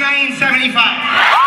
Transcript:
1975.